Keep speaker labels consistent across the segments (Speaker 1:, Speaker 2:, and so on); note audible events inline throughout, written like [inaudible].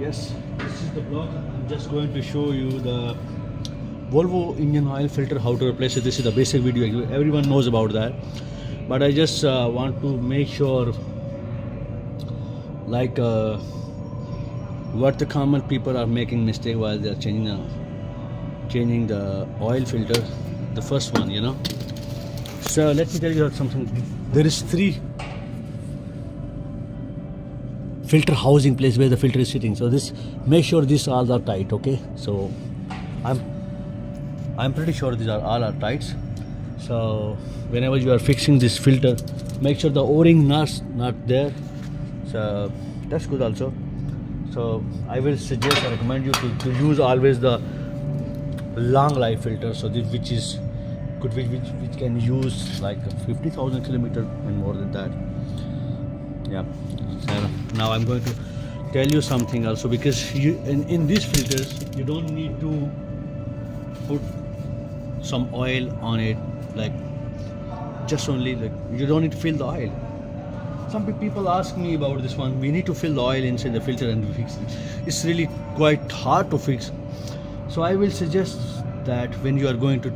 Speaker 1: Yes, this is the block. I'm just going to show you the Volvo engine oil filter, how to replace it. This is the basic video. Everyone knows about that. But I just uh, want to make sure like uh, what the common people are making mistake while they are changing the, changing the oil filter. The first one, you know. So let me tell you something. There is three filter housing place where the filter is sitting. So this make sure these all are tight okay? So i'm i'm pretty sure these are all are tight. So whenever you are fixing this filter make sure the o-ring nuts not there. So that's good also. So i will suggest i recommend you to, to use always the long life filter so this which is good which, which, which can use like 50000 kilometer and more than that. Yeah now i'm going to tell you something also because you in, in these filters you don't need to put some oil on it like just only like you don't need to fill the oil. Some people ask me about this one we need to fill the oil inside the filter and fix it. It's really quite hard to fix. So i will suggest that when you are going to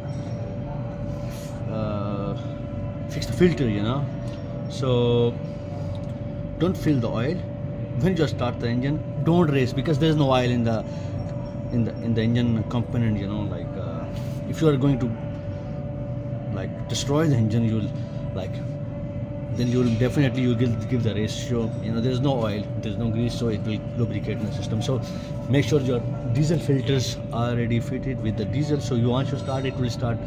Speaker 1: uh, fix the filter you know. So don't fill the oil. When you start the engine don't race because there's no oil in the in the in the engine component you know like uh, if you are going to like destroy the engine you'll like then you'll definitely you'll give, give the ratio you know there's no oil there's no grease so it will lubricate the system. So make sure your diesel filters are already fitted with the diesel. So you once you start it will start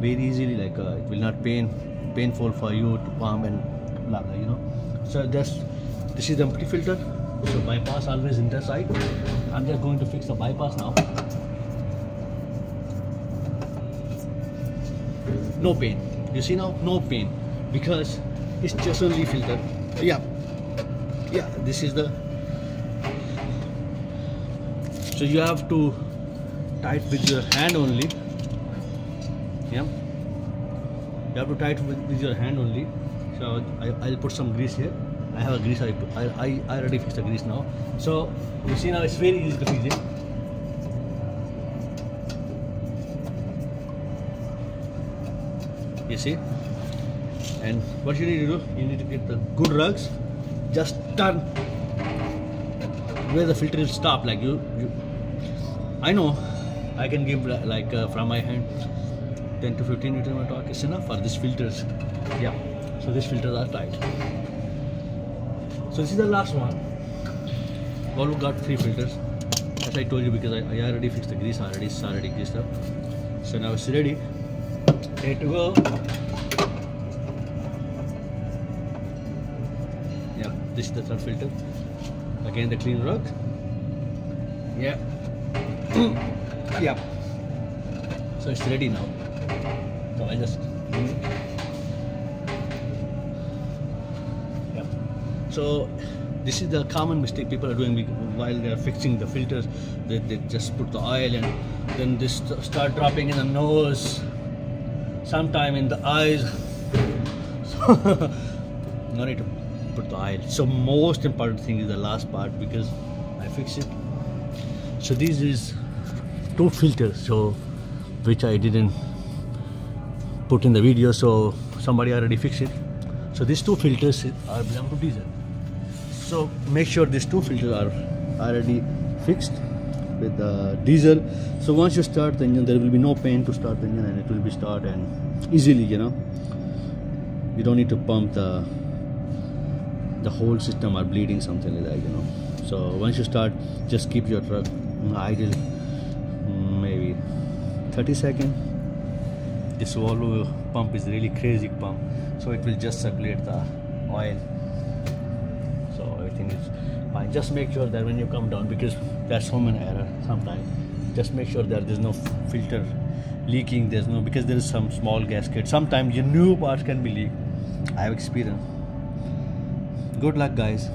Speaker 1: very easily like uh, it will not pain painful for you to pump and you know. So that's this is the empty filter. So bypass always in the side. I'm just going to fix the bypass now. No pain. You see now? No pain. Because it's just only filter. Yeah. Yeah this is the so you have to tight with your hand only. Yeah. You have to tight with, with your hand only so I, I'll put some grease here. I have a grease I, I, I already fixed the grease now. So you see now it's very easy to fix it. You see? And what you need to do you need to get the good rugs. Just turn where the filter will stop like you, you I know. I can give like uh, from my hand 10 to 15 liter torque is enough for these filters. Yeah so these filters are tight. So this is the last one. Volvo got three filters. As I told you because I, I already fixed the grease already it's already greased up. So now it's ready. Ready to go. Yeah this is the third filter. Again the clean rug. Yeah. [clears throat] Yeah. So it's ready now. So I just so this is the common mistake people are doing while they are fixing the filters. They, they just put the oil and then they st start dropping in the nose sometime in the eyes. [laughs] So no need to put the oil. So most important thing is the last part because I fix it. So this is two filters so which I didn't put in the video so somebody already fixed it. So these two filters are diesel so make sure these two filters are already fixed with the diesel. So once you start the engine there will be no pain to start the engine and it will be start and easily you know. You don't need to pump the the whole system are bleeding something like that you know. So once you start just keep your truck idle maybe 30 seconds. This Volvo pump is really crazy pump. So it will just circulate the oil everything is fine. Just make sure that when you come down because that's human error sometimes just make sure that there's no filter leaking there's no because there is some small gasket. Sometimes your new parts can be leaked. I have experience. Good luck guys